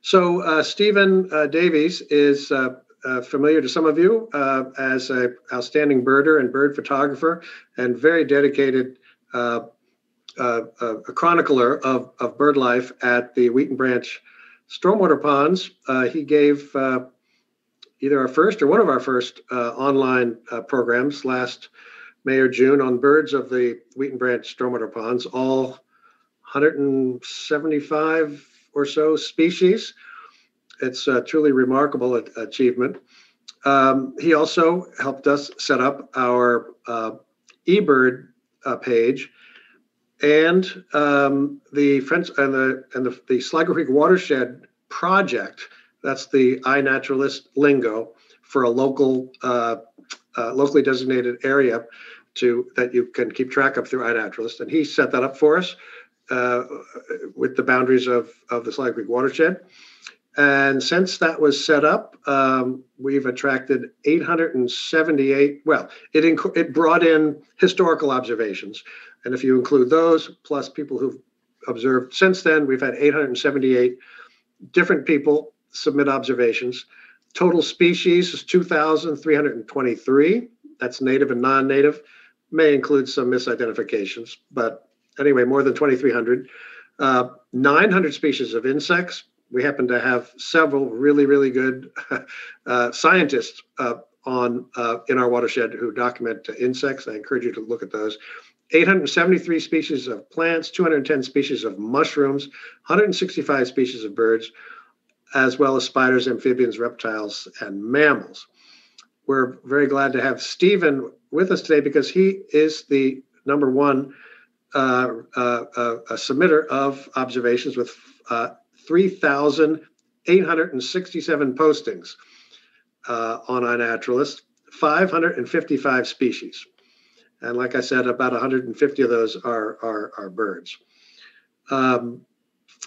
So uh, Stephen uh, Davies is uh, uh familiar to some of you uh, as an outstanding birder and bird photographer and very dedicated a chronicler of, of bird life at the Wheaton Branch Stormwater Ponds. he gave either our first or one of our first online programs last May or June on birds of the Wheaton Branch Stormwater Ponds, all 175 or so species. It's a truly remarkable achievement. Um, he also helped us set up our uh, eBird uh, page and um, the French and the and the, the Sligo Creek Watershed project. That's the iNaturalist lingo for a local, uh, uh, locally designated area to that you can keep track of through iNaturalist. And he set that up for us uh, with the boundaries of, of the Sligo Creek watershed. And since that was set up, um, we've attracted 878. Well, it inc- it brought in historical observations, and if you include those plus people who've observed since then, we've had 878 different people submit observations. Total species is 2,323. That's native and non-native. May include some misidentifications, but anyway, more than 2,300. Uh, 900 species of insects. We happen to have several really, really good uh, scientists uh, on uh, in our watershed who document insects. I encourage you to look at those. 873 species of plants, 210 species of mushrooms, 165 species of birds, as well as spiders, amphibians, reptiles, and mammals. We're very glad to have Stephen with us today because he is the number one uh, uh, uh, a submitter of observations with 3,867 postings on iNaturalist, 555 species. And like I said, about 150 of those are, are, are birds. Um,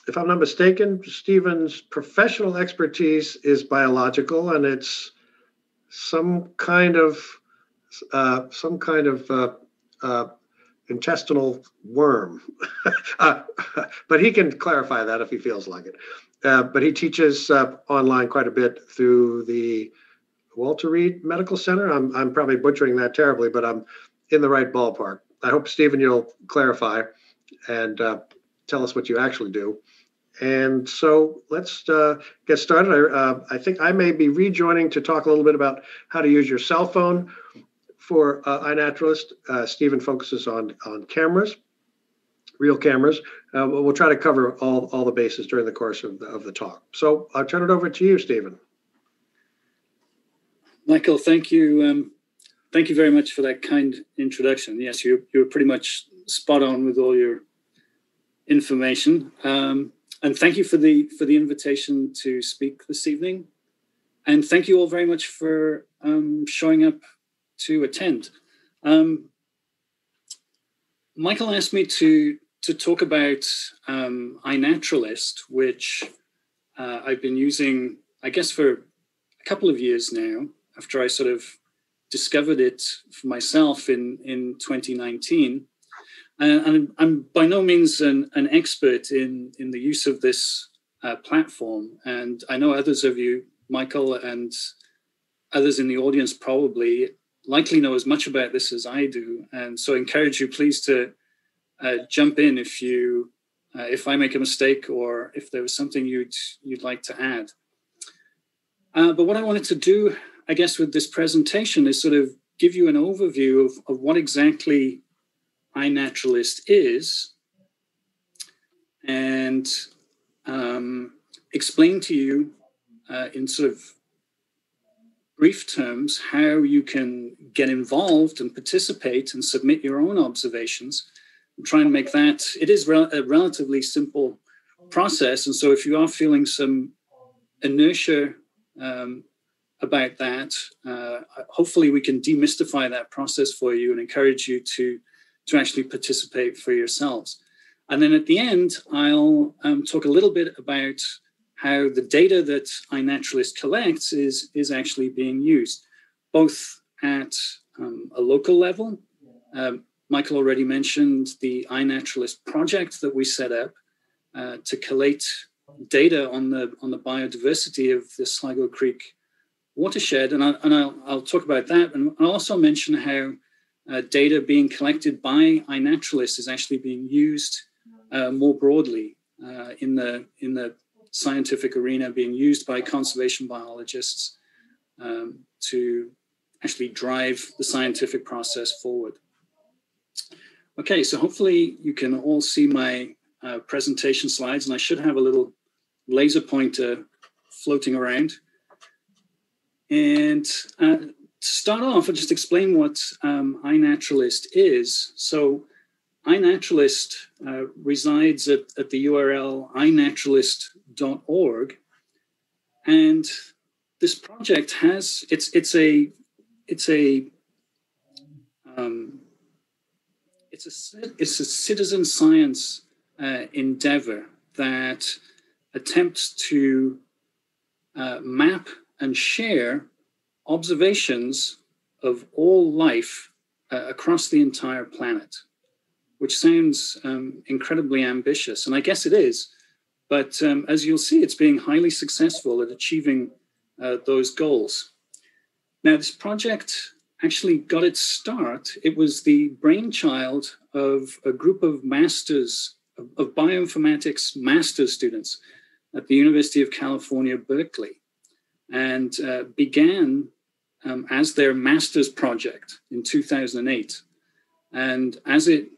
if I'm not mistaken, Stephen's professional expertise is biological, and it's some kind of uh, some kind of uh, uh, intestinal worm. uh, but he can clarify that if he feels like it. Uh, but he teaches uh, online quite a bit through the Walter Reed Medical Center. I'm, I'm probably butchering that terribly, but I'm in the right ballpark. I hope, Stephen, you'll clarify and uh, tell us what you actually do. And so let's uh, get started. I, uh, I think I may be rejoining to talk a little bit about how to use your cell phone for uh, iNaturalist, uh, Stephen focuses on on cameras, real cameras. Uh, we'll try to cover all, all the bases during the course of the, of the talk. So I'll turn it over to you, Stephen. Michael, thank you. Um, thank you very much for that kind introduction. Yes, you you were pretty much spot on with all your information. Um, and thank you for the for the invitation to speak this evening. And thank you all very much for um, showing up to attend. Um, Michael asked me to to talk about um, iNaturalist, which uh, I've been using, I guess, for a couple of years now. After I sort of discovered it for myself in in 2019, and, I'm by no means an, an expert in in the use of this uh, platform, and I know others of you, Michael, and others in the audience probably likely know as much about this as I do, and so I encourage you please to uh, jump in if you uh, if I make a mistake or if there was something you'd you'd like to add. Uh, but what I wanted to do, I guess, with this presentation is sort of give you an overview of, of what exactly iNaturalist is, and um, explain to you uh, in sort of brief terms how you can get involved and participate and submit your own observations and try and make that it is a relatively simple process. And so if you are feeling some inertia um, about that uh, hopefully we can demystify that process for you and encourage you to to actually participate for yourselves. And then at the end i'll um, talk a little bit about how the data that iNaturalist collects is, is actually being used, both at um, a local level. Um, Michael already mentioned the iNaturalist project that we set up uh, to collate data on the on the biodiversity of the Sligo Creek watershed, and, I, and I'll, I'll talk about that. And I'll also mention how uh, data being collected by iNaturalist is actually being used uh, more broadly uh, in the in the scientific arena, being used by conservation biologists um, to actually drive the scientific process forward. Okay, so hopefully you can all see my uh, presentation slides, and I should have a little laser pointer floating around. And uh, to start off, I'll just explain what um, iNaturalist is. So iNaturalist uh, resides at, at the URL inaturalist.org. And this project has, it's, it's a, it's a, um, it's a, it's a citizen science uh, endeavor that attempts to uh, map and share observations of all life uh, across the entire planet, which sounds um, incredibly ambitious. And I guess it is. But um, as you'll see, it's being highly successful at achieving uh, those goals. Now, this project actually got its start. It was the brainchild of a group of masters, of, bioinformatics master's students at the University of California, Berkeley and uh, began um, as their master's project in 2008. And as it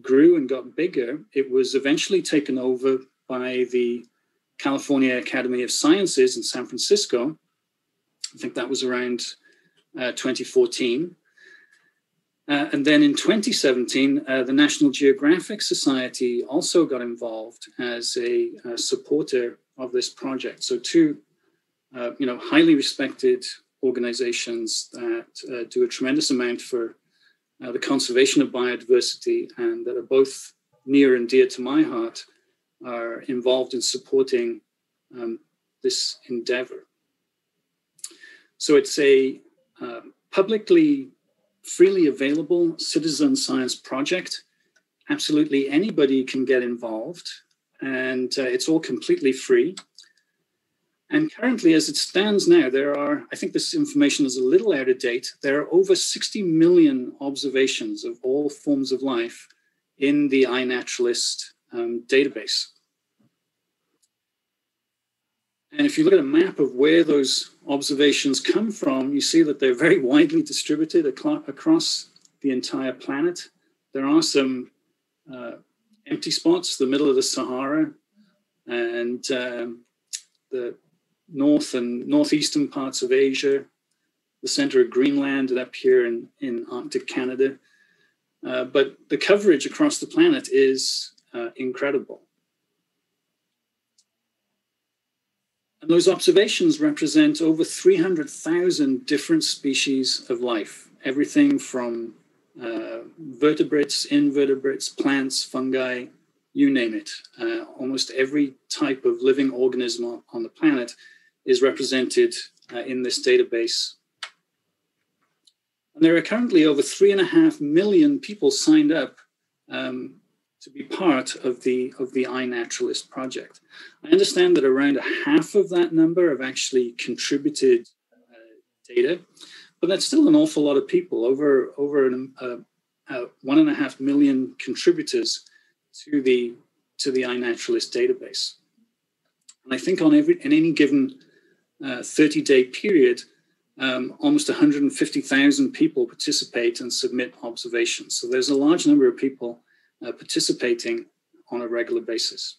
grew and got bigger, it was eventually taken over by the California Academy of Sciences in San Francisco. I think that was around uh, 2014. Uh, and then in 2017, uh, the National Geographic Society also got involved as a, a supporter of this project. So, two uh, you know, highly respected organizations that uh, do a tremendous amount for uh, the conservation of biodiversity and that are both near and dear to my heart are involved in supporting um, this endeavor. So it's a uh, publicly, freely available citizen science project. Absolutely anybody can get involved, and uh, it's all completely free. And currently, as it stands now, there are, I think this information is a little out of date, there are over 60 million observations of all forms of life in the iNaturalist um, database. And if you look at a map of where those observations come from, you see that they're very widely distributed across the entire planet. There are some uh, empty spots, the middle of the Sahara, and um, the north and northeastern parts of Asia, the center of Greenland, and up here in, in Arctic Canada. Uh, but the coverage across the planet is uh, incredible. And those observations represent over 300,000 different species of life, everything from uh, vertebrates, invertebrates, plants, fungi, you name it. Uh, almost every type of living organism on the planet is represented uh, in this database. And there are currently over three and a half million people signed up um, to be part of the of the iNaturalist project. I understand that around a half of that number have actually contributed uh, data, but that's still an awful lot of people. Over over an, uh, uh, one and a half million contributors to the to the iNaturalist database. And I think on every in any given 30 day period, um, almost 150,000 people participate and submit observations. So there's a large number of people uh, participating on a regular basis.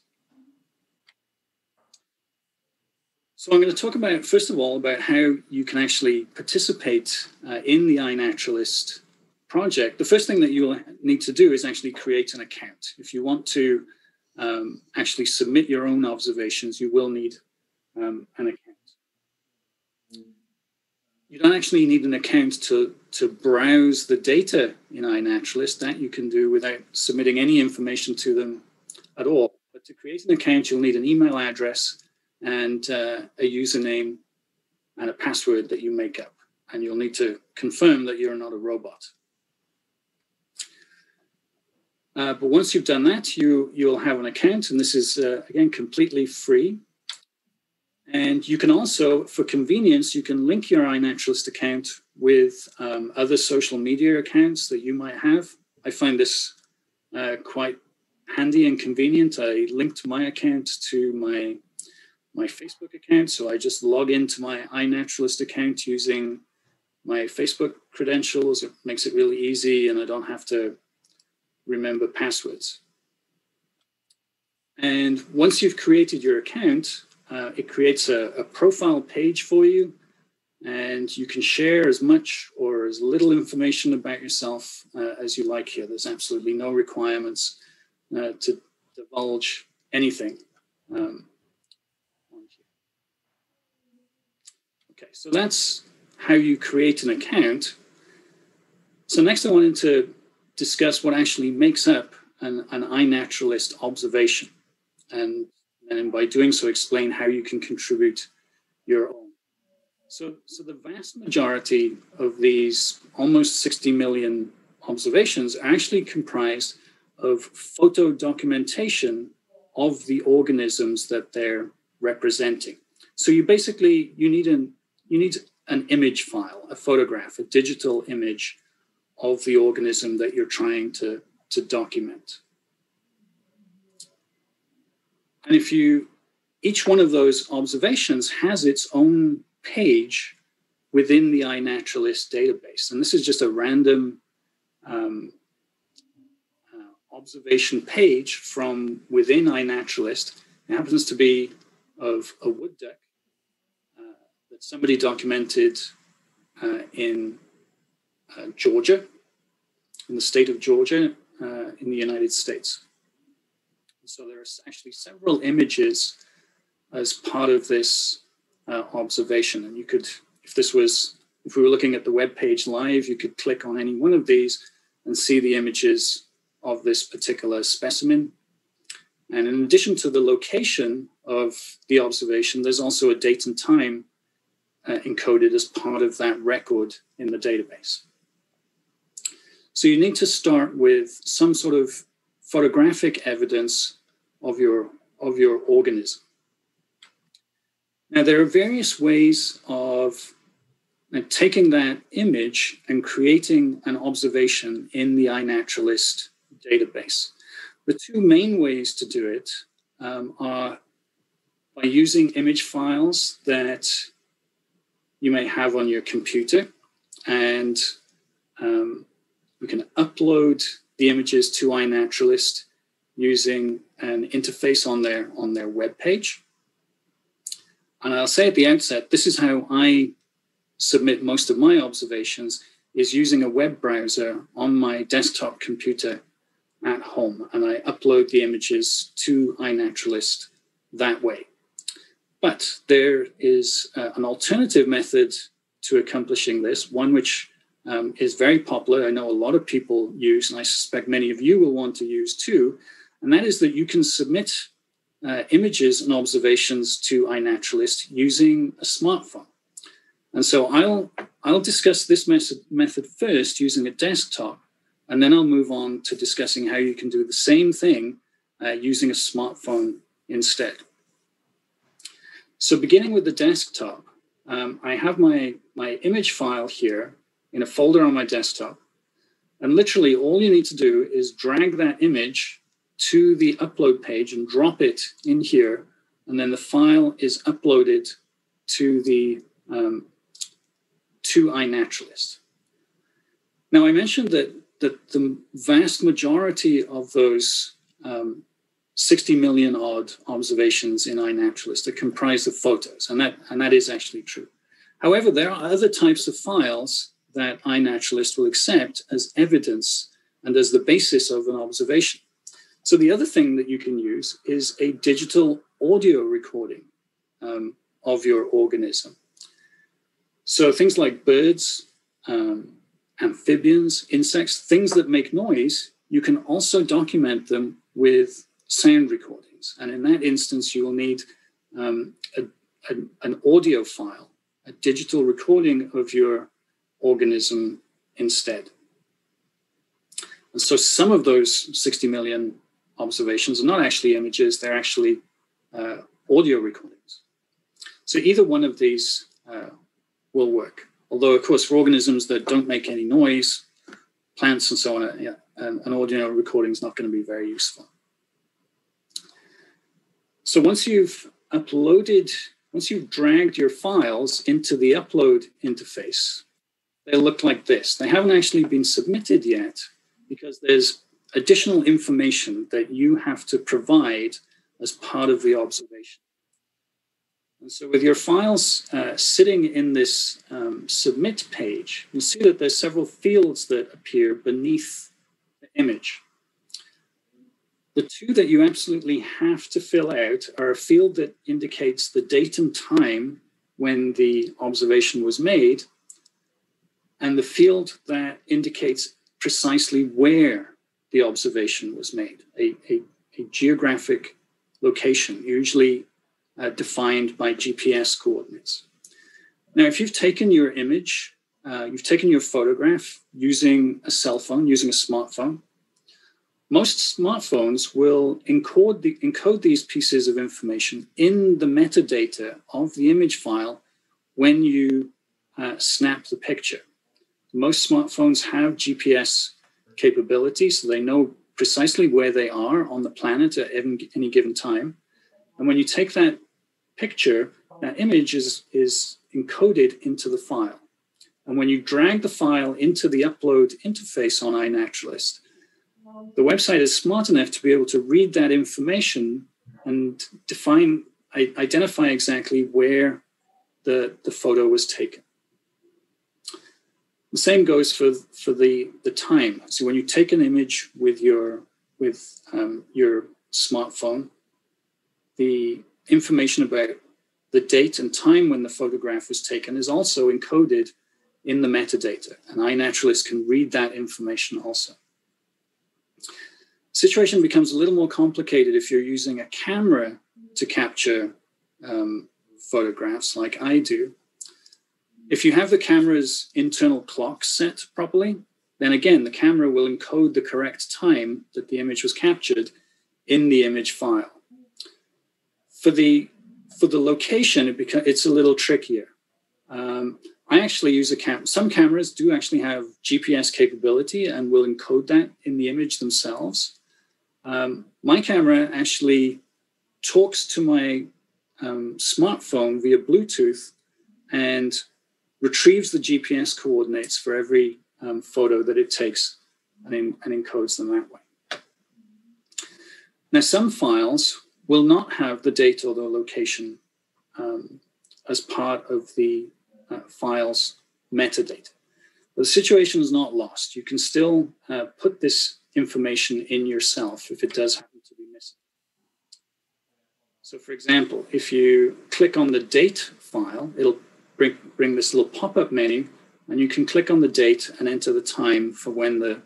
So I'm going to talk about, first of all, about how you can actually participate uh, in the iNaturalist project. The first thing that you will need to do is actually create an account. If you want to um, actually submit your own observations, you will need um, an account you don't actually need an account to, to browse the data in iNaturalist. That you can do without submitting any information to them at all. But to create an account, you'll need an email address and uh, a username and a password that you make up. And you'll need to confirm that you're not a robot. Uh, but once you've done that, you you'll have an account, and this is uh, again completely free. And you can also, for convenience, you can link your iNaturalist account with um, other social media accounts that you might have. I find this uh, quite handy and convenient. I linked my account to my my Facebook account, so I just log into my iNaturalist account using my Facebook credentials. It makes it really easy, and I don't have to remember passwords. And once you've created your account, uh, it creates a, a, profile page for you, and you can share as much or as little information about yourself uh, as you like here. There's absolutely no requirements uh, to divulge anything. Um, okay, so that's how you create an account. So next I wanted to discuss what actually makes up an, an iNaturalist observation. And, and by doing so, explain how you can contribute your own. So, so the vast majority of these almost 60 million observations are actually comprised of photo documentation of the organisms that they're representing. So you basically you need an you need an image file, a photograph, a digital image of the organism that you're trying to, to document. And if you, each one of those observations has its own page within the iNaturalist database. And this is just a random um, uh, observation page from within iNaturalist. It happens to be of a wood duck uh, that somebody documented uh, in uh, Georgia, in the state of Georgia, uh, in the United States. So there are actually several images as part of this uh, observation, and you could, if this was, if we were looking at the web page live, you could click on any one of these and see the images of this particular specimen. And in addition to the location of the observation, there's also a date and time uh, encoded as part of that record in the database. So you need to start with some sort of photographic evidence of your, of your organism. Now, there are various ways of uh, taking that image and creating an observation in the iNaturalist database. The two main ways to do it um, are by using image files that you may have on your computer and um, we can upload the images to iNaturalist using an interface on their on their web page. And I'll say at the outset, this is how I submit most of my observations is using a web browser on my desktop computer at home. And I upload the images to iNaturalist that way. But there is uh, an alternative method to accomplishing this, one which um, is very popular. I know a lot of people use, and I suspect many of you will want to use too. And that is that you can submit uh, images and observations to iNaturalist using a smartphone. And so I'll I'll discuss this method, method first using a desktop, and then I'll move on to discussing how you can do the same thing uh, using a smartphone instead. So beginning with the desktop, um, I have my, my image file here in a folder on my desktop. And literally all you need to do is drag that image to the upload page and drop it in here. And then the file is uploaded to the um, to iNaturalist. Now I mentioned that that the vast majority of those um, 60 million odd observations in iNaturalist are comprised of photos, and that and that is actually true. However, there are other types of files that iNaturalist will accept as evidence and as the basis of an observation. So the other thing that you can use is a digital audio recording um, of your organism. So things like birds, um, amphibians, insects, things that make noise, you can also document them with sound recordings. And in that instance, you will need um, a, a, an audio file, a digital recording of your organism instead. And so some of those 60 million observations are not actually images, they're actually uh, audio recordings. So either one of these uh, will work. Although, of course, for organisms that don't make any noise, plants and so on, uh, yeah, an, an audio recording is not going to be very useful. So once you've uploaded, once you've dragged your files into the upload interface, they look like this. They haven't actually been submitted yet because there's additional information that you have to provide as part of the observation. And so with your files uh, sitting in this um, submit page, you'll see that there's several fields that appear beneath the image. The two that you absolutely have to fill out are a field that indicates the date and time when the observation was made, and the field that indicates precisely where the observation was made, a, a, a geographic location, usually uh, defined by GPS coordinates. Now, if you've taken your image, uh, you've taken your photograph using a cell phone, using a smartphone, most smartphones will encode, the, encode these pieces of information in the metadata of the image file when you uh, snap the picture. Most smartphones have GPS capability, so they know precisely where they are on the planet at any given time. And when you take that picture, that image is, is encoded into the file. And when you drag the file into the upload interface on iNaturalist, the website is smart enough to be able to read that information and define, identify exactly where the, the photo was taken. The same goes for, for the, the time. So when you take an image with your, with, um, your smartphone, the information about the date and time when the photograph was taken is also encoded in the metadata, and iNaturalist can read that information also. Situation becomes a little more complicated if you're using a camera to capture um, photographs like I do. If you have the camera's internal clock set properly, then again, the camera will encode the correct time that the image was captured in the image file. For the for the location, it beca- it's a little trickier. Um, I actually use a cam. Some cameras do actually have GPS capability and will encode that in the image themselves. Um, my camera actually talks to my um, smartphone via Bluetooth and retrieves the GPS coordinates for every um, photo that it takes and, in, and encodes them that way. Now, some files will not have the date or the location um, as part of the uh, file's metadata. But the situation is not lost. You can still uh, put this information in yourself if it does happen to be missing. So, for example, if you click on the date file, it'll bring, bring this little pop-up menu, and you can click on the date and enter the time for when the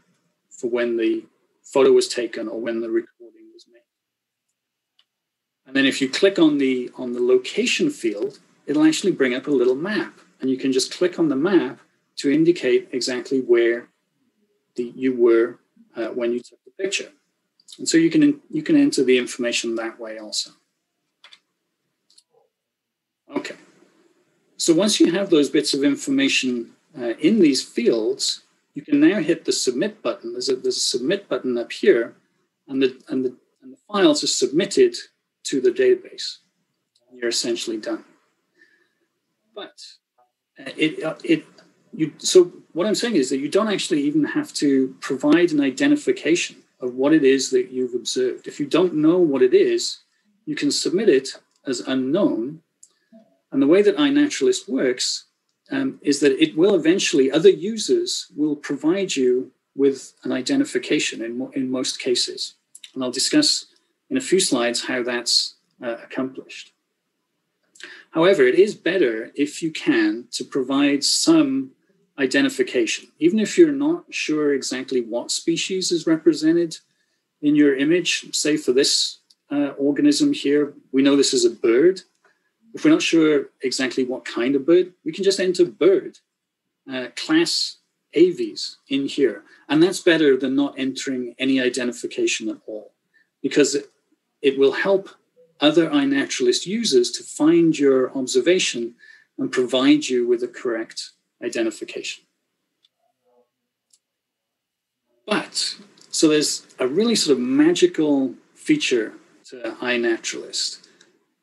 for when the photo was taken or when the recording was made. And then if you click on the on the location field, it'll actually bring up a little map, and you can just click on the map to indicate exactly where the, you were uh, when you took the picture. And so you can you can enter the information that way also. Okay. So once you have those bits of information uh, in these fields, you can now hit the submit button. There's a, there's a submit button up here, and the, and, the, and the files are submitted to the database. You're essentially done. But uh, it, uh, it, you, so what I'm saying is that you don't actually even have to provide an identification of what it is that you've observed. If you don't know what it is, you can submit it as unknown. And the way that iNaturalist works um, is that it will eventually, other users will provide you with an identification in, in most cases. And I'll discuss in a few slides how that's uh, accomplished. However, it is better if you can to provide some identification, even if you're not sure exactly what species is represented in your image. Say for this uh, organism here, we know this is a bird. If we're not sure exactly what kind of bird, we can just enter bird, uh, class Aves in here. And that's better than not entering any identification at all because it, it will help other iNaturalist users to find your observation and provide you with the correct identification. But so there's a really sort of magical feature to iNaturalist,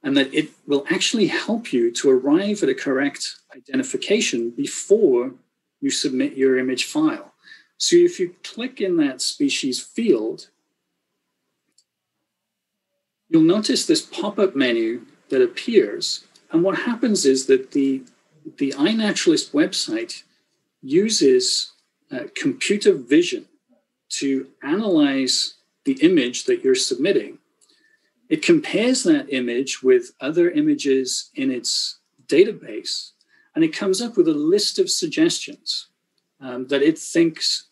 and that it will actually help you to arrive at a correct identification before you submit your image file. So if you click in that species field, you'll notice this pop-up menu that appears. And what happens is that the, the iNaturalist website uses uh, computer vision to analyze the image that you're submitting. It compares that image with other images in its database, and it comes up with a list of suggestions um, that it thinks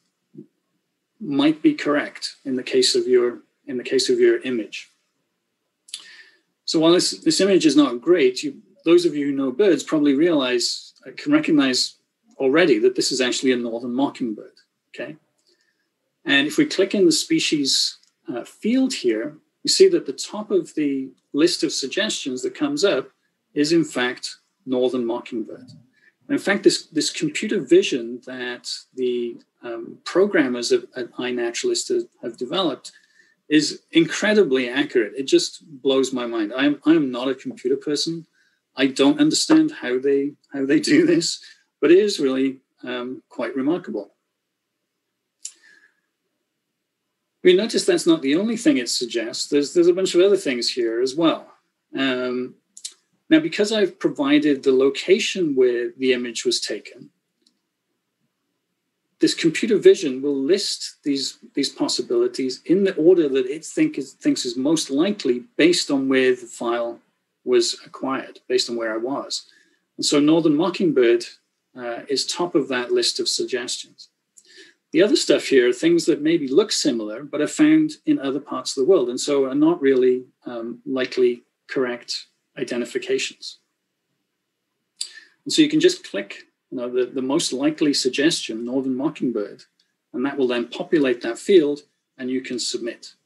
might be correct in the case of your in the case of your image. So while this, this image is not great, you, those of you who know birds probably realize uh, can recognize already that this is actually a northern mockingbird. Okay, and if we click in the species uh, field here, you see that the top of the list of suggestions that comes up is in fact northern mockingbird. And in fact, this, this computer vision that the um, programmers at, at iNaturalist have, have developed is incredibly accurate. It just blows my mind. I'm, I'm not a computer person. I don't understand how they how they do this, but it is really um, quite remarkable. We notice that's not the only thing it suggests. There's there's a bunch of other things here as well. Um, now, because I've provided the location where the image was taken, this computer vision will list these these possibilities in the order that it think thinks is most likely based on where the file was acquired, based on where I was. And so Northern Mockingbird uh, is top of that list of suggestions. The other stuff here things that maybe look similar, but are found in other parts of the world, and so are not really um, likely correct identifications. And so you can just click you know, the, the most likely suggestion, Northern Mockingbird, and that will then populate that field and you can submit.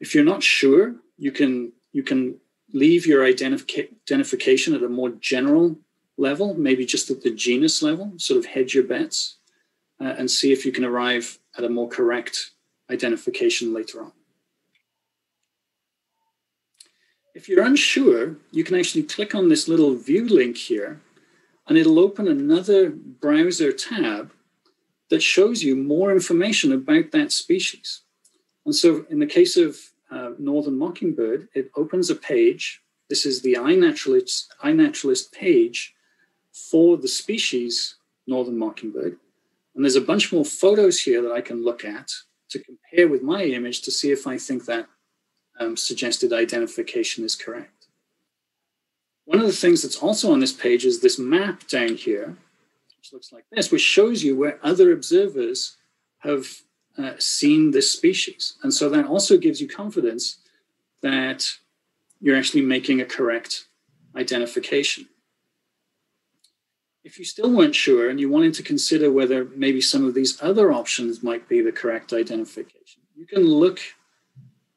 If you're not sure, you can, you can leave your identif- identification at a more general level, maybe just at the genus level, sort of hedge your bets uh, and see if you can arrive at a more correct identification later on. If you're unsure, you can actually click on this little view link here, and it'll open another browser tab that shows you more information about that species. And so, in the case of uh, northern mockingbird, it opens a page. This is the iNaturalist, iNaturalist page for the species northern mockingbird. And there's a bunch more photos here that I can look at to compare with my image to see if I think that um, suggested identification is correct. One of the things that's also on this page is this map down here, which looks like this, which shows you where other observers have uh, seen this species. And so that also gives you confidence that you're actually making a correct identification. If you still weren't sure and you wanted to consider whether maybe some of these other options might be the correct identification, you can look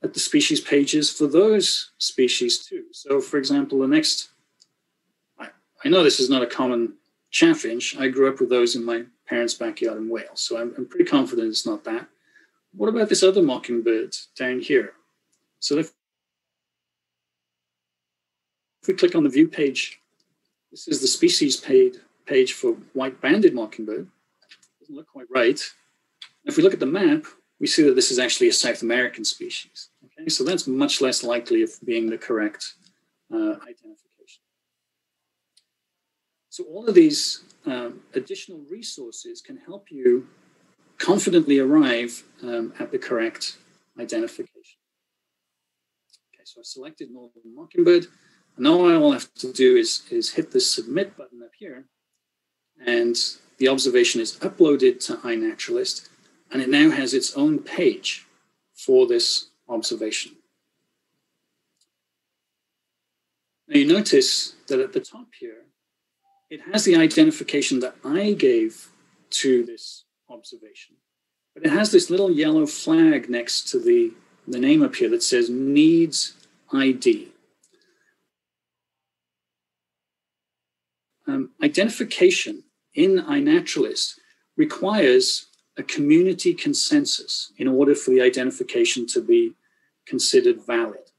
at the species pages for those species too. So, for example, the next, I, I know this is not a common chaffinch. I grew up with those in my parents' backyard in Wales, so I'm, I'm pretty confident it's not that. What about this other mockingbird down here? So if, if we click on the view page, this is the species page page for white banded mockingbird. Doesn't look quite right. If we look at the map, we see that this is actually a South American species. Okay, so that's much less likely of being the correct uh, identification. So all of these um, additional resources can help you confidently arrive um, at the correct identification. Okay, so I've selected Northern Mockingbird. Now all I will have to do is, is hit the submit button up here and the observation is uploaded to iNaturalist, and it now has its own page for this observation. Now you notice that at the top here, it has the identification that I gave to this observation. But it has this little yellow flag next to the, the name up here that says needs ID. Um, identification in iNaturalist requires a community consensus in order for the identification to be considered valid.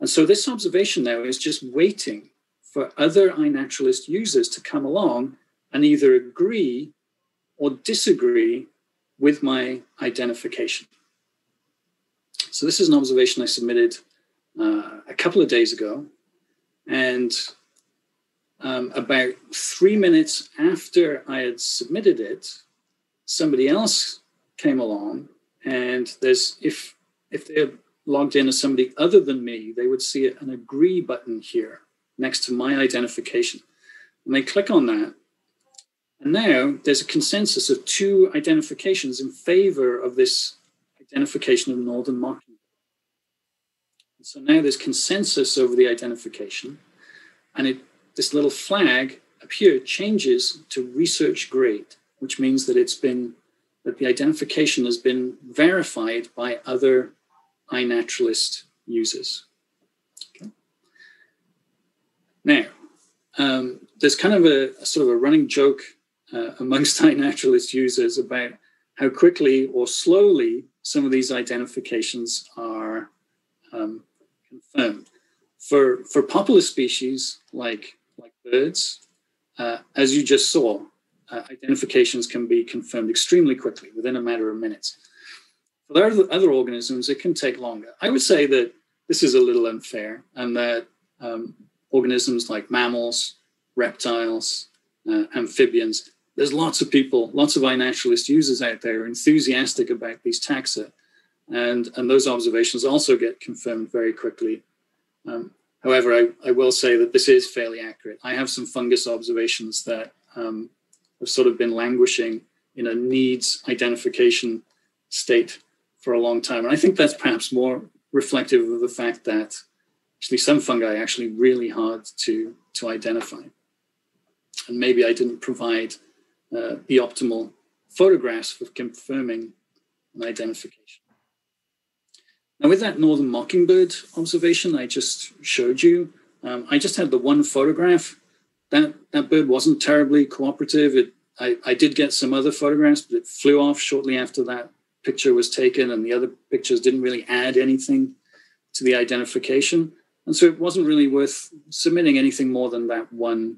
And so this observation now is just waiting for other iNaturalist users to come along and either agree or disagree with my identification. So this is an observation I submitted uh, a couple of days ago. And um, about three minutes after I had submitted it, somebody else came along and there's if if they're logged in as somebody other than me, they would see an agree button here next to my identification. And they click on that. And now there's a consensus of two identifications in favor of this identification of northern mockingbird. So now there's consensus over the identification, and it, this little flag up here changes to research grade, which means that it's been that the identification has been verified by other iNaturalist users. Okay. Now, um, there's kind of a, a, sort of a running joke uh, amongst iNaturalist users about how quickly or slowly some of these identifications are um, confirmed. For, for popular species like, like birds, uh, as you just saw, uh, identifications can be confirmed extremely quickly within a matter of minutes. For other, other organisms, it can take longer. I would say that this is a little unfair and that um, organisms like mammals, reptiles, uh, amphibians, there's lots of people, lots of iNaturalist users out there enthusiastic about these taxa. And, and those observations also get confirmed very quickly. Um, however, I, I will say that this is fairly accurate. I have some fungus observations that um, have sort of been languishing in a needs identification state for a long time. And I think that's perhaps more reflective of the fact that actually some fungi are actually really hard to, to identify. And maybe I didn't provide uh, the optimal photographs for confirming an identification. Now, with that northern mockingbird observation I just showed you, um, I just had the one photograph. That, that bird wasn't terribly cooperative. It, I, I did get some other photographs, but it flew off shortly after that picture was taken, and the other pictures didn't really add anything to the identification. And so it wasn't really worth submitting anything more than that one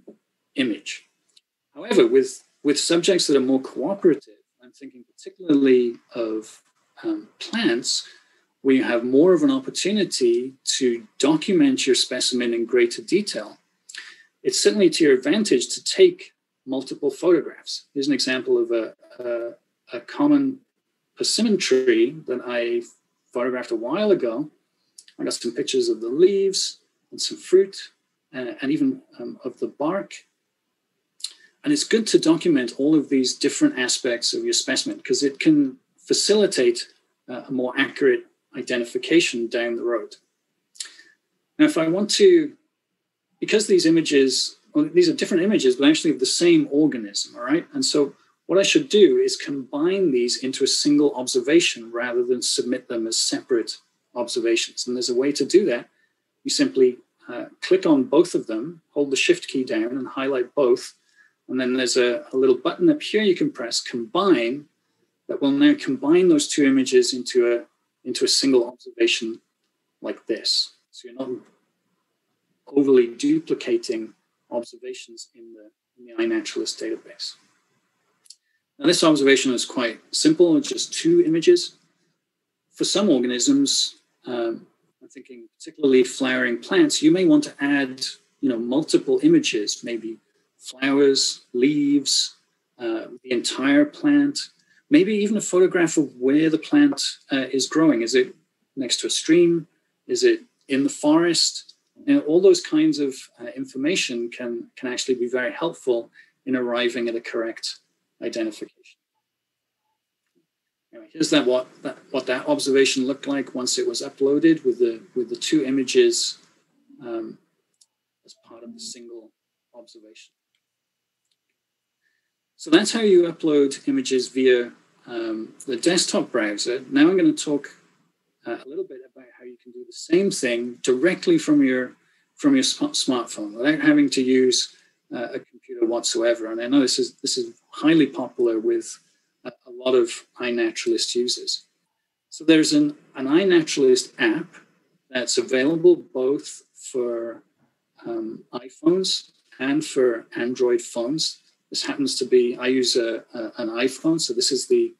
image. However, with, with subjects that are more cooperative, I'm thinking particularly of um, plants, where you have more of an opportunity to document your specimen in greater detail. It's certainly to your advantage to take multiple photographs. Here's an example of a, a, a common persimmon tree that I photographed a while ago. I got some pictures of the leaves and some fruit uh, and even um, of the bark. And it's good to document all of these different aspects of your specimen because it can facilitate uh, a more accurate identification down the road. Now, if I want to, because these images, well, these are different images, but actually of the same organism, all right? And so what I should do is combine these into a single observation rather than submit them as separate observations. And there's a way to do that. You simply uh, click on both of them, hold the shift key down and highlight both. And then there's a, a little button up here you can press combine that will now combine those two images into a, into a single observation like this. So you're not overly duplicating observations in the, in the iNaturalist database. Now, this observation is quite simple, it's just two images. For some organisms, um, I'm thinking particularly flowering plants, you may want to add you know, multiple images, maybe flowers, leaves, uh, the entire plant, maybe even a photograph of where the plant uh, is growing. Is it next to a stream? Is it in the forest? All those kinds of uh, information can, can actually be very helpful in arriving at a correct identification. Anyway, here's that what that what that observation looked like once it was uploaded with the with the two images um, as part of the single observation. So that's how you upload images via um, the desktop browser. Now I'm going to talk uh, a little bit about how you can do the same thing directly from your from your sm- smartphone without having to use uh, a computer whatsoever. And I know this is this is highly popular with a, a lot of iNaturalist users. So there's an, an iNaturalist app that's available both for um, iPhones and for Android phones. This happens to be, I use a, a an iPhone, so this is the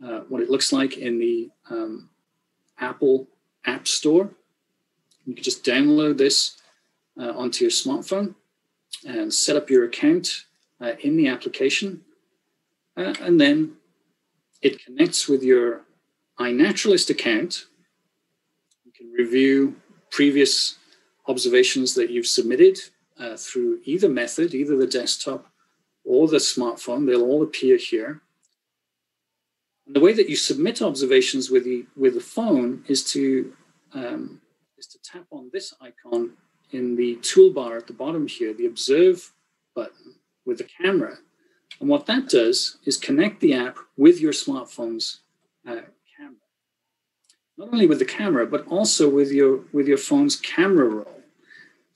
uh, what it looks like in the um, Apple App Store. You can just download this uh, onto your smartphone and set up your account uh, in the application. Uh, and then it connects with your iNaturalist account. You can review previous observations that you've submitted uh, through either method, either the desktop or the smartphone. They'll all appear here. And the way that you submit observations with the with the phone is to um, is to tap on this icon in the toolbar at the bottom here, the observe button with the camera. And what that does is connect the app with your smartphone's uh, camera. Not only with the camera, but also with your with your phone's camera roll.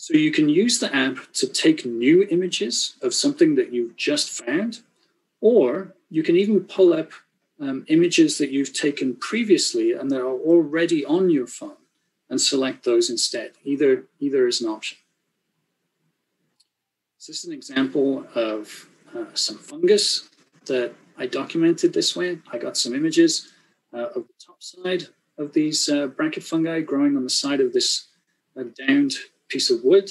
So you can use the app to take new images of something that you've just found, or you can even pull up um, images that you've taken previously and that are already on your phone and select those instead. Either, either is an option. This is an example of uh, some fungus that I documented this way. I got some images uh, of the top side of these uh, bracket fungi growing on the side of this uh, downed piece of wood.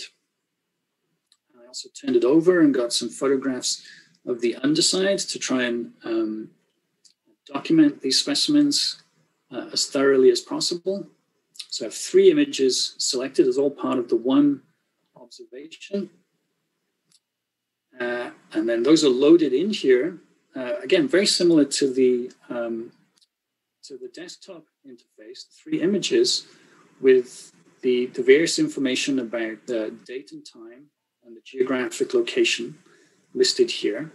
I also turned it over and got some photographs of the underside to try and um, document these specimens uh, as thoroughly as possible. So I have three images selected as all part of the one observation. Uh, and then those are loaded in here. Uh, again, very similar to the um, to the desktop interface, three images with the, the various information about the date and time and the geographic location listed here.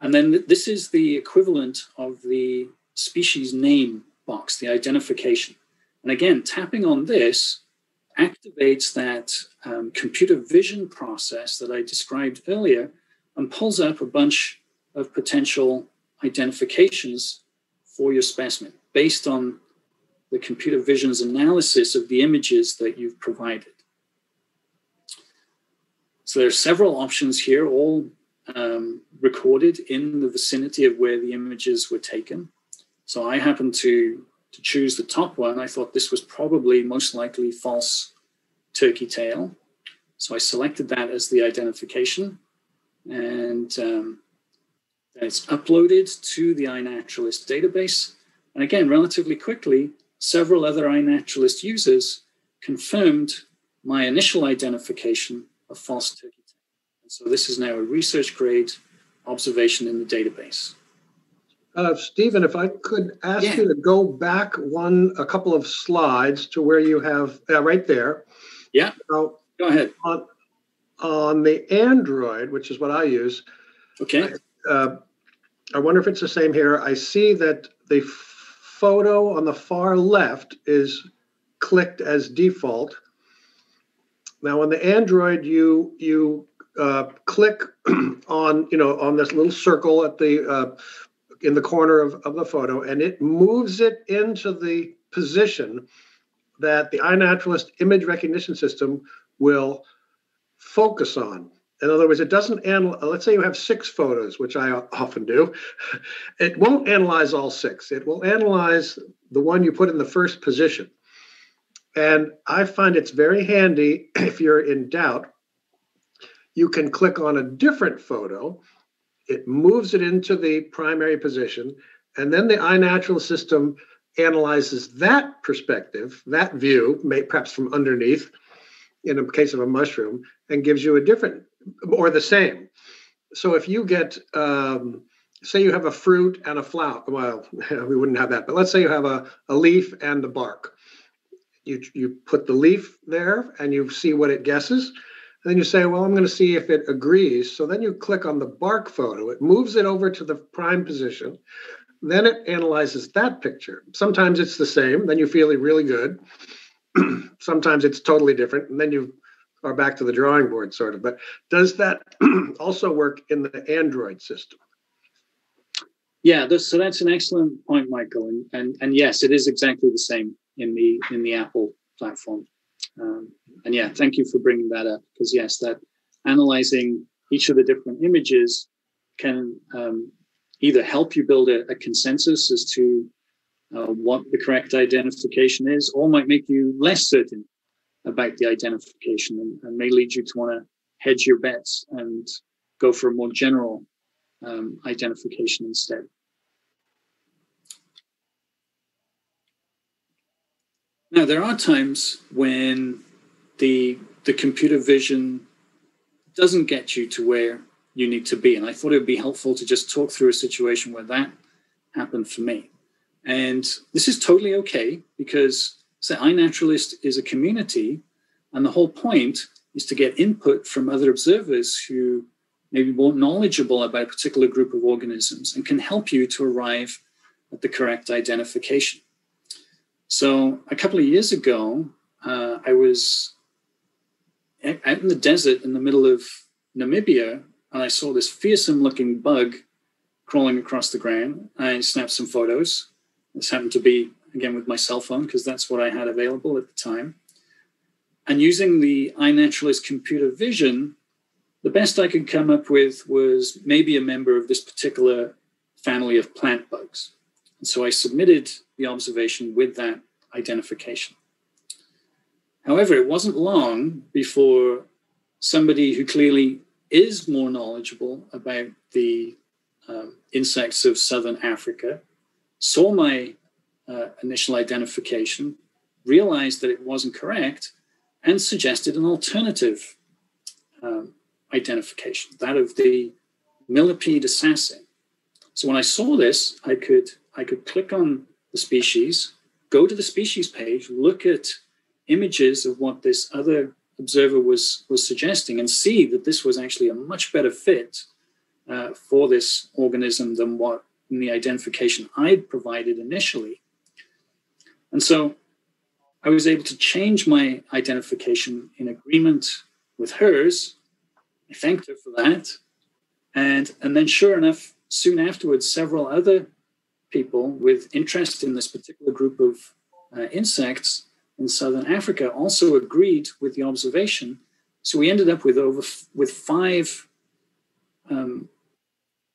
And then this is the equivalent of the species name box, the identification. And again, tapping on this activates that um, computer vision process that I described earlier and pulls up a bunch of potential identifications for your specimen based on the computer vision's analysis of the images that you've provided. So there are several options here, all um, recorded in the vicinity of where the images were taken. So I happened to to choose the top one, I thought this was probably most likely false turkey tail. So I selected that as the identification and um, it's uploaded to the iNaturalist database. And again, relatively quickly, several other iNaturalist users confirmed my initial identification of false turkey tail. And so this is now a research grade observation in the database. Uh, Stephen, if I could ask yeah. you to go back one, a couple of slides to where you have uh, right there. Yeah. Go ahead. On, on the Android, which is what I use. Okay. Uh, I wonder if it's the same here. I see that the photo on the far left is clicked as default. Now on the Android, you you uh, click on you know on this little circle at the uh, in the corner of, of the photo and it moves it into the position that the iNaturalist image recognition system will focus on. In other words, it doesn't analyze, let's say you have six photos, which I often do. It won't analyze all six. It will analyze the one you put in the first position. And I find it's very handy if you're in doubt. You can click on a different photo it moves it into the primary position, and then the iNatural system analyzes that perspective, that view, perhaps from underneath, in a case of a mushroom, and gives you a different or the same. So if you get, um, say, you have a fruit and a flower, well, we wouldn't have that, but let's say you have a, a leaf and the bark. You, you put the leaf there and you see what it guesses. And then you say, well, I'm going to see if it agrees. So then you click on the bark photo. It moves it over to the prime position. Then it analyzes that picture. Sometimes it's the same. Then you feel really good. Sometimes it's totally different. And then you are back to the drawing board, sort of. But does that also work in the Android system? Yeah, so that's an excellent point, Michael. And, and and yes, it is exactly the same in the in the Apple platform. Um, and yeah, thank you for bringing that up because yes, that analyzing each of the different images can um, either help you build a, a consensus as to uh, what the correct identification is, or might make you less certain about the identification and, and may lead you to want to hedge your bets and go for a more general um, identification instead. Now, there are times when the, the computer vision doesn't get you to where you need to be. And I thought it would be helpful to just talk through a situation where that happened for me. And this is totally okay because say iNaturalist is a community, and the whole point is to get input from other observers who may be more knowledgeable about a particular group of organisms and can help you to arrive at the correct identification. So a couple of years ago, uh, I was out in the desert in the middle of Namibia, and I saw this fearsome looking bug crawling across the ground. I snapped some photos. This happened to be, again, with my cell phone, because that's what I had available at the time. And using the iNaturalist computer vision, the best I could come up with was maybe a member of this particular family of plant bugs. And so I submitted the observation with that identification. However, it wasn't long before somebody who clearly is more knowledgeable about the um, insects of southern Africa saw my uh, initial identification, realized that it wasn't correct, and suggested an alternative um, identification, that of the millipede assassin. So when I saw this, I could I could click on the species, go to the species page, look at images of what this other observer was was suggesting, and see that this was actually a much better fit uh, for this organism than what in the identification I'd provided initially. And so I was able to change my identification in agreement with hers. I thanked her for that. And, and then, sure enough, soon afterwards, several other people with interest in this particular group of uh, insects in southern Africa also agreed with the observation. So we ended up with over with five um,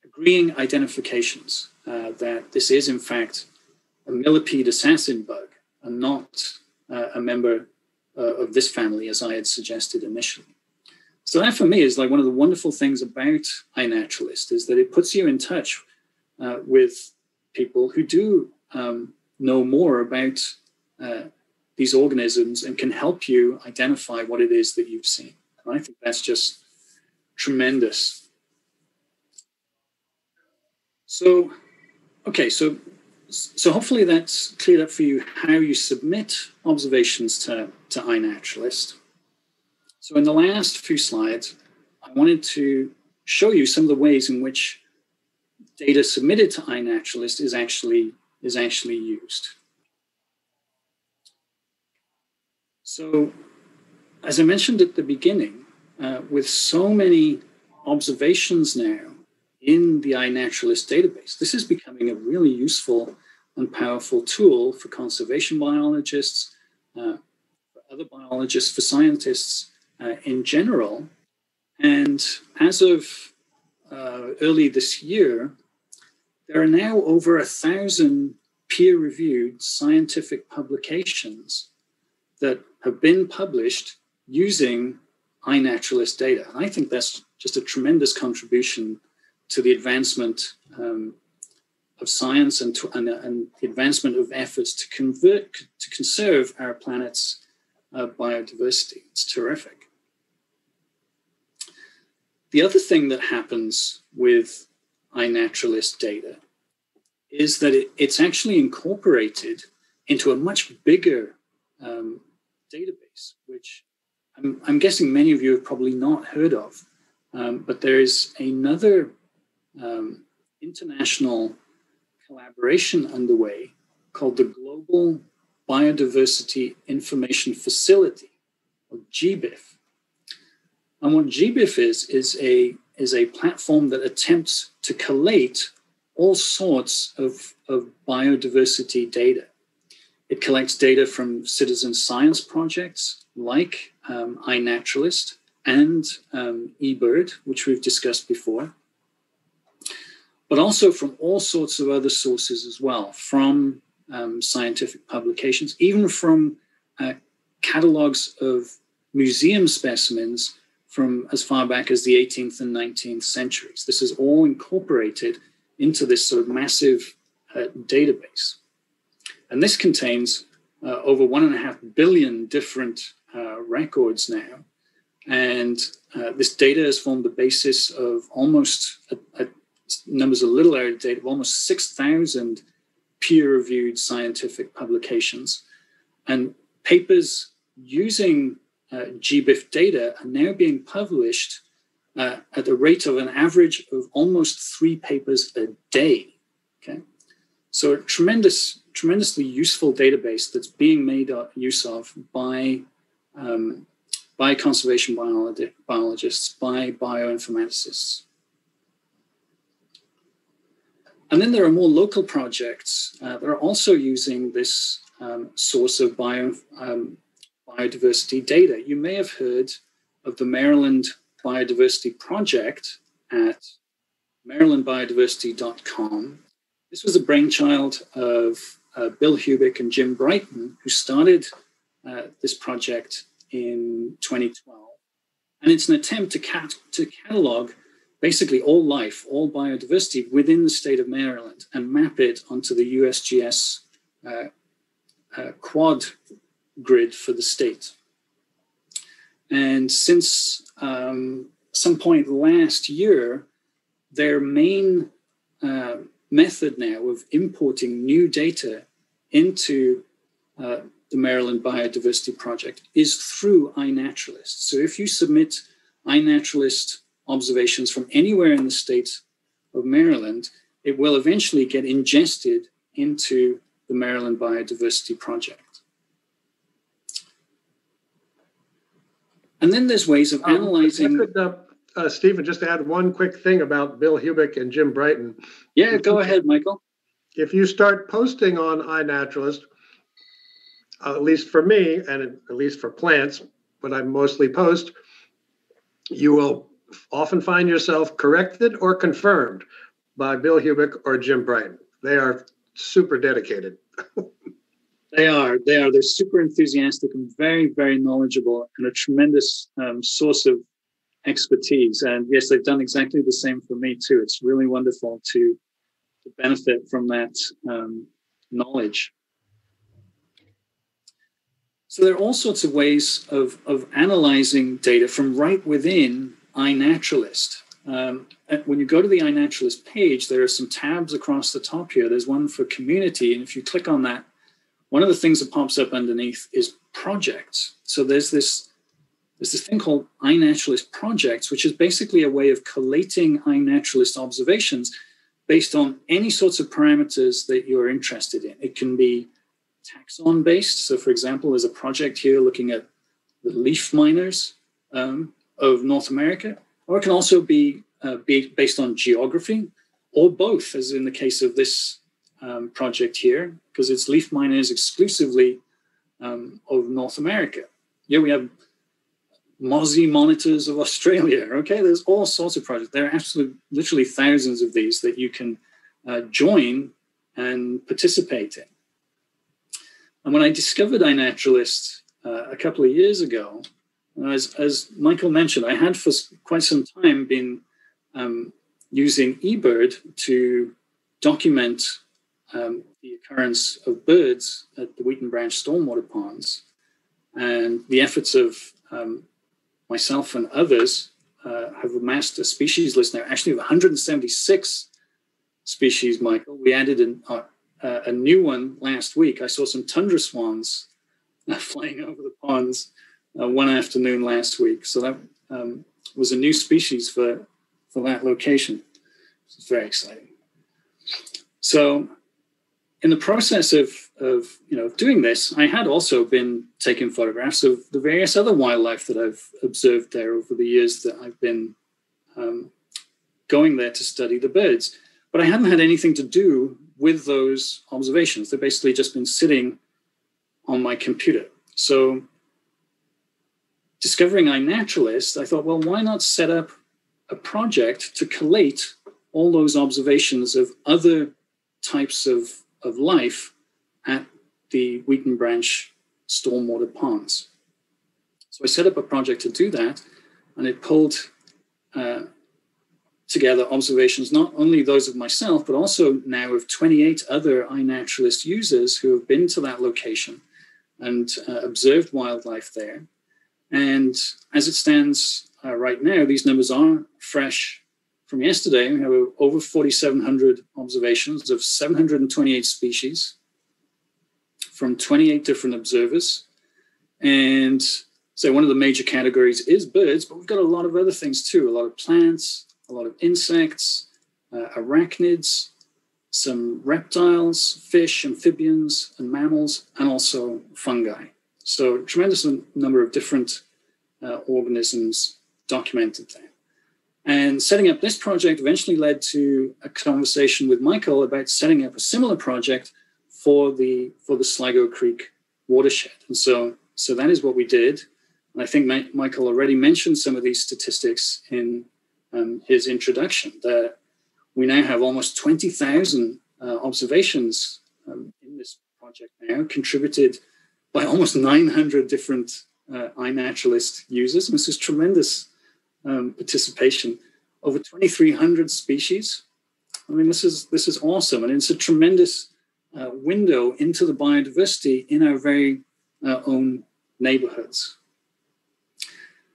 agreeing identifications uh, that this is in fact a millipede assassin bug and not uh, a member uh, of this family as I had suggested initially. So that for me is like one of the wonderful things about iNaturalist is that it puts you in touch uh, with people who do um, know more about uh, these organisms and can help you identify what it is that you've seen. And I think that's just tremendous. So, okay, so so hopefully that's cleared up for you how you submit observations to, to iNaturalist. So in the last few slides, I wanted to show you some of the ways in which data submitted to iNaturalist is actually, is actually used. So as I mentioned at the beginning, uh, with so many observations now in the iNaturalist database. This is becoming a really useful and powerful tool for conservation biologists, uh, for other biologists, for scientists uh, in general. And as of uh, early this year, there are now over a thousand peer reviewed scientific publications that have been published using iNaturalist data. And I think that's just a tremendous contribution to the advancement um, of science and, to, and, and, the advancement of efforts to convert to conserve our planet's uh, biodiversity. It's terrific. The other thing that happens with iNaturalist data is that it, it's actually incorporated into a much bigger um, database, which I'm, I'm, guessing many of you have probably not heard of, um, but there is another um, international collaboration underway called the Global Biodiversity Information Facility, or GBIF. And what GBIF is, is a, is a platform that attempts to collate all sorts of, of biodiversity data. It collects data from citizen science projects like um, iNaturalist and um, eBird, which we've discussed before, but also from all sorts of other sources as well, from um, scientific publications, even from uh, catalogs of museum specimens from as far back as the 18th and 19th centuries. This is all incorporated into this sort of massive uh, database. And this contains uh, over one and a half billion different uh, records now. And uh, this data has formed the basis of almost, a, a numbers a little out of date, of almost 6,000 peer reviewed scientific publications. And papers using uh, GBIF data are now being published uh, at the rate of an average of almost three papers a day. Okay, so a tremendous, tremendously useful database that's being made use of by um, by conservation biologists, by bioinformaticists. And then there are more local projects uh, that are also using this um, source of bio, um, biodiversity data. You may have heard of the Maryland Biodiversity Project at marylandbiodiversity.com. This was a brainchild of uh, Bill Hubick and Jim Brighton, who started uh, this project in 2012. And it's an attempt to, cat- to catalog basically all life, all biodiversity within the state of Maryland and map it onto the USGS uh, uh, quad grid for the state. And since um, some point last year, their main uh, method now of importing new data into uh, the Maryland Biodiversity Project is through iNaturalist. So if you submit iNaturalist observations from anywhere in the state of Maryland, it will eventually get ingested into the Maryland Biodiversity Project. And then there's ways of um, analyzing. Could, uh, uh, Stephen, just add one quick thing about Bill Hubick and Jim Brighton. Yeah, go ahead, Michael. If you start posting on iNaturalist, uh, at least for me, and at least for plants, but I mostly post, you will often find yourself corrected or confirmed by Bill Hubick or Jim Brighton. They are super dedicated. They are. They are. They're super enthusiastic and very, very knowledgeable and a tremendous um, source of expertise. And yes, they've done exactly the same for me too. It's really wonderful to, to benefit from that um, knowledge. So there are all sorts of ways of, of analyzing data from right within iNaturalist. Um, when you go to the iNaturalist page, there are some tabs across the top here. There's one for community, and if you click on that, one of the things that pops up underneath is projects. So there's this there's this thing called iNaturalist projects, which is basically a way of collating iNaturalist observations based on any sorts of parameters that you're interested in. It can be taxon based. So, for example, there's a project here looking at the leaf miners um, of North America, or it can also be, uh, be based on geography, or both, as in the case of this um, project here because it's leaf miners exclusively um, of North America. Yeah, we have Mozzie monitors of Australia. Okay, there's all sorts of projects. There are absolutely, literally thousands of these that you can uh, join and participate in. And when I discovered iNaturalist uh, a couple of years ago, as, as Michael mentioned, I had for quite some time been um, using eBird to document um, the occurrence of birds at the Wheaton Branch stormwater ponds. And the efforts of um, myself and others uh, have amassed a species list now, actually of 176 species, Michael. We added an, uh, a new one last week. I saw some tundra swans uh, flying over the ponds uh, one afternoon last week. So that um, was a new species for, for that location. It's very exciting. So in the process of, of you know doing this, I had also been taking photographs of the various other wildlife that I've observed there over the years that I've been um, going there to study the birds. But I hadn't had anything to do with those observations. They've basically just been sitting on my computer. So discovering iNaturalist, I thought, well, why not set up a project to collate all those observations of other types of, of life at the Wheaton Branch stormwater ponds. So I set up a project to do that, and it pulled uh, together observations, not only those of myself, but also now of 28 other iNaturalist users who have been to that location and uh, observed wildlife there. And as it stands uh, right now, these numbers are fresh from yesterday. We have over 4,700 observations of 728 species from 28 different observers. And so one of the major categories is birds, but we've got a lot of other things too a lot of plants, a lot of insects, uh, arachnids, some reptiles, fish, amphibians, and mammals, and also fungi. So, tremendous number of different uh, organisms documented there. And setting up this project eventually led to a conversation with Michael about setting up a similar project for the for the Sligo Creek watershed. And so, so that is what we did. And I think Ma- Michael already mentioned some of these statistics in um, his introduction that we now have almost 20,000 uh, observations um, in this project now, contributed by almost 900 different uh, iNaturalist users. And this is tremendous um, participation. Over 2,300 species. I mean, this is this is awesome, and it's a tremendous uh, window into the biodiversity in our very uh, own neighborhoods.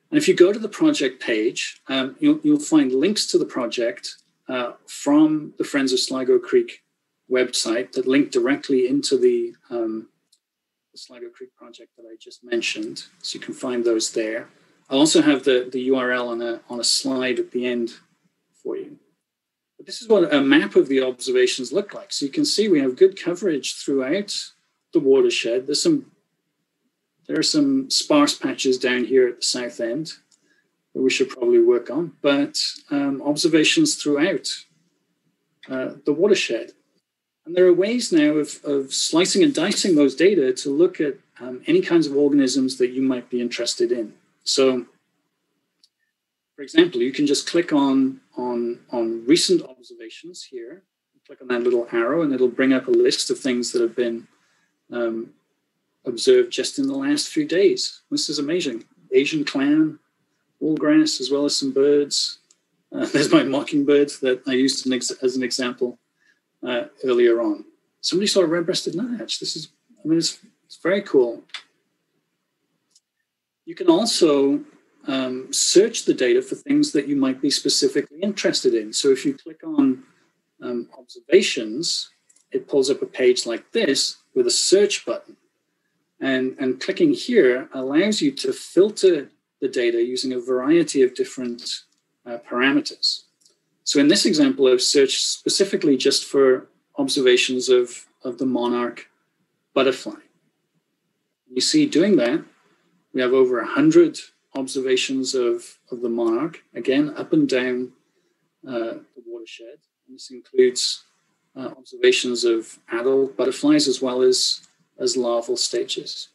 And if you go to the project page, um, you'll, you'll, find links to the project uh, from the Friends of Sligo Creek website that link directly into the, um, the, Sligo Creek project that I just mentioned. So you can find those there. I'll also have the, the URL on a, on a slide at the end for you. But this is what a map of the observations look like. So you can see we have good coverage throughout the watershed. There's some there are some sparse patches down here at the south end that we should probably work on, but um, observations throughout uh, the watershed. And there are ways now of, of slicing and dicing those data to look at um, any kinds of organisms that you might be interested in. So, for example, you can just click on, on, on recent observations here, click on that little arrow, and it'll bring up a list of things that have been um, observed just in the last few days. This is amazing. Asian clown, woolgrass, as well as some birds. Uh, there's my mockingbird that I used as an example uh, earlier on. Somebody saw a red-breasted nuthatch. This is, I mean, it's, it's very cool. You can also um, search the data for things that you might be specifically interested in. So if you click on um, observations, it pulls up a page like this with a search button. And, and clicking here allows you to filter the data using a variety of different uh, parameters. So in this example, I've searched specifically just for observations of, of the monarch butterfly. You see, doing that, we have over 100 observations of, of the monarch, again, up and down uh, the watershed. And this includes uh, observations of adult butterflies as well as as larval stages.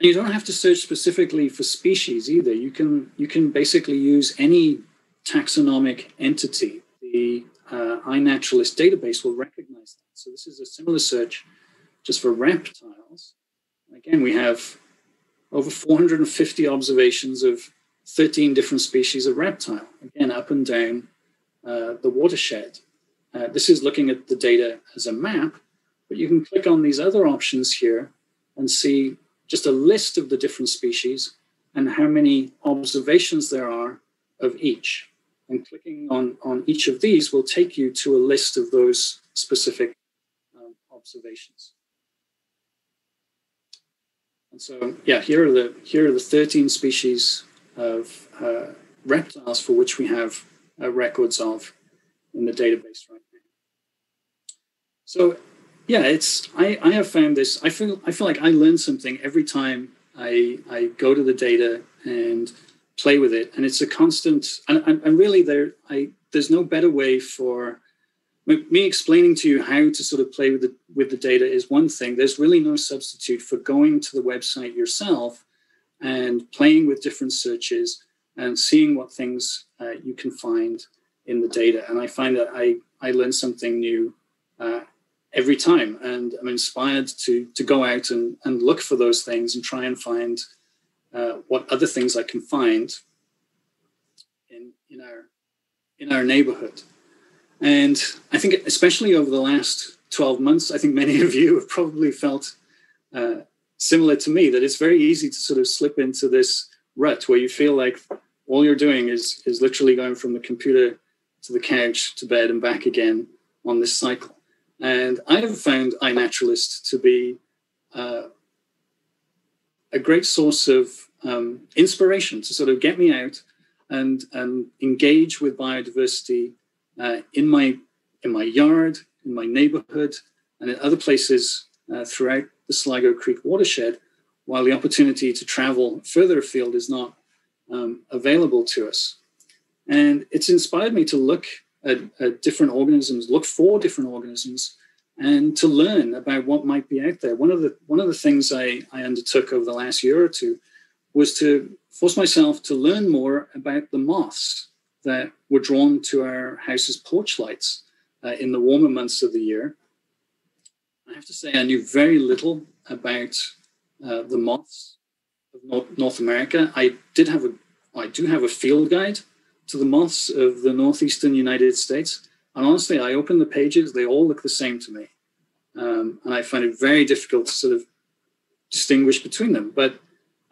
You don't have to search specifically for species either. You can you can basically use any taxonomic entity. The uh, iNaturalist database will recognize that. So this is a similar search just for reptiles. Again, we have over 450 observations of 13 different species of reptile, again, up and down uh, the watershed. Uh, this is looking at the data as a map, but you can click on these other options here and see just a list of the different species and how many observations there are of each. And clicking on, on each of these will take you to a list of those specific um, observations. And so, yeah, here are the here are the 13 species of uh, reptiles for which we have uh, records of in the database right now. So, yeah, it's I, I have found this. I feel I feel like I learn something every time I I go to the data and play with it, and it's a constant. And, and, really, there I there's no better way for me explaining to you how to sort of play with the with the data is one thing there's really no substitute for going to the website yourself and playing with different searches and seeing what things uh, you can find in the data and i find that i i learn something new uh, every time and i'm inspired to to go out and, and look for those things and try and find uh, what other things i can find in in our in our neighborhood and I think, especially over the last 12 months, I think many of you have probably felt uh, similar to me that it's very easy to sort of slip into this rut where you feel like all you're doing is, is literally going from the computer to the couch to bed and back again on this cycle. And I have found iNaturalist to be uh, a great source of um, inspiration to sort of get me out and, and engage with biodiversity uh, in my in my yard, in my neighborhood, and in other places uh, throughout the Sligo Creek watershed, while the opportunity to travel further afield is not um, available to us. And it's inspired me to look at, at, different organisms, look for different organisms, and to learn about what might be out there. One of the one of the things I, I undertook over the last year or two was to force myself to learn more about the moths that were drawn to our house's porch lights uh, in the warmer months of the year. I have to say, I knew very little about uh, the moths of North, North, America. I did have a, I do have a field guide to the moths of the northeastern United States, and honestly, I open the pages; they all look the same to me, um, and I find it very difficult to sort of distinguish between them. But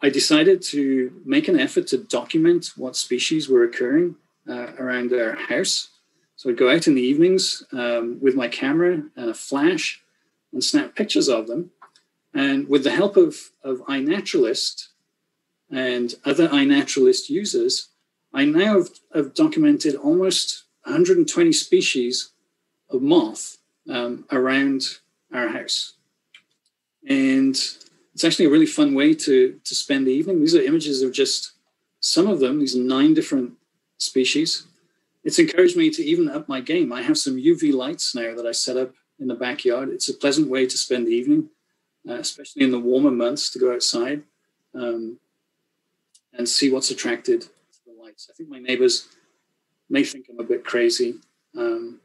I decided to make an effort to document what species were occurring uh, around our house. So I'd go out in the evenings um, with my camera and a flash and snap pictures of them. And with the help of, of iNaturalist and other iNaturalist users, I now have, have documented almost 120 species of moth um, around our house. And it's actually a really fun way to, to spend the evening. These are images of just some of them, these nine different species. It's encouraged me to even up my game. I have some UV lights now that I set up in the backyard. It's a pleasant way to spend the evening, uh, especially in the warmer months, to go outside um, and see what's attracted lights. I think my neighbors may think I'm a bit crazy. Um,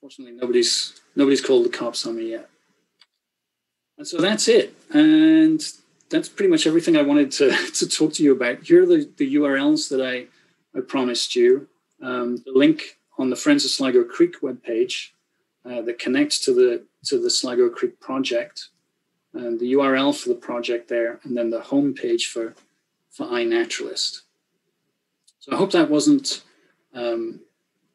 fortunately, nobody's nobody's called the cops on me yet. And so that's it. And that's pretty much everything I wanted to, to talk to you about. Here are the, the URLs that I I promised you. Um, the link on the Friends of Sligo Creek webpage uh, that connects to the to the Sligo Creek project, and the URL for the project there, and then the homepage for for iNaturalist. So I hope that wasn't um,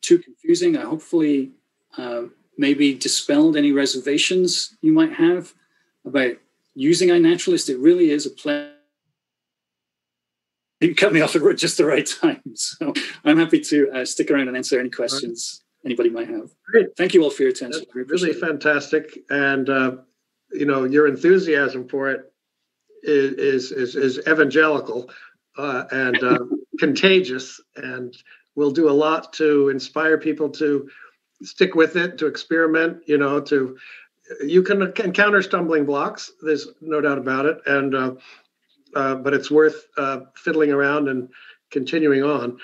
too confusing. I hopefully uh, maybe dispelled any reservations you might have about using iNaturalist. It really is a pleasure you cut me off at just the right time. So I'm happy to uh, stick around and answer any questions right. anybody might have. Great. Thank you all for your attention. That's really fantastic. And, uh, you know, your enthusiasm for it is, is, is evangelical uh, and uh, contagious and will do a lot to inspire people to stick with it, to experiment, you know, to you can encounter stumbling blocks. There's no doubt about it. And uh, uh, but it's worth uh, fiddling around and continuing on.